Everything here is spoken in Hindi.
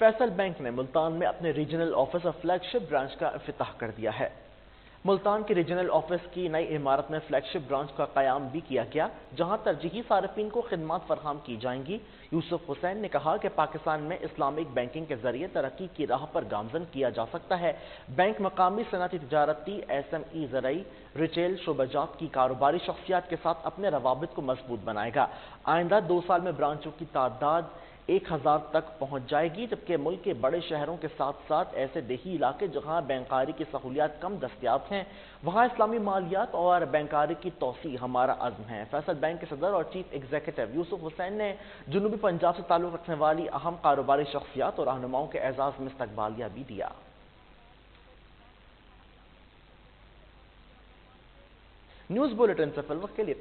फैसल बैंक ने मुल्तान में अपने रीजनल ऑफ़िस और फ्लैगशिप ब्रांच का अफ्ताह कर दिया है। मुल्तान के रीजनल ऑफ़िस की नई इमारत में फ्लैगशिप ब्रांच का क्याम भी किया गया, जहाँ तरजीही सार्फिन को खदमात फरहम की जाएँगी। यूसुफ हुसैन ने कहा कि पाकिस्तान में इस्लामिक बैंकिंग के ज़रिए तरक्की की राह पर गामजन किया जा सकता है। बैंक मकामी सनती तजारती एस एम ई ज़रिए रिटेल शोबाजात की कारोबारी शख्सियात के साथ अपने रवाबित को मज़बूत बनाएगा। आइंदा दो साल में ब्रांचों की तादाद एक हज़ार तक पहुँच जाएगी, जबकि मुल्क के बड़े शहरों के साथ साथ ऐसे देही इलाके, जहाँ बैंकारी की सहूलियात कम दस्तियाब हैं, वहाँ इस्लामी मालियात और बैंकारी की तोसी हमारा अज़म है। फैसल बैंक के सदर और चीफ एग्जीक्यूटिव यूसुफ हुसैन ने जनूबी पंजाब से ताल्लुक रखने वाली अहम कारोबारी शख्सियात और रहनुमाओं के एजाज में इस्तकबालिया भी दिया। न्यूज़ बुलेटिन से फिल के लिए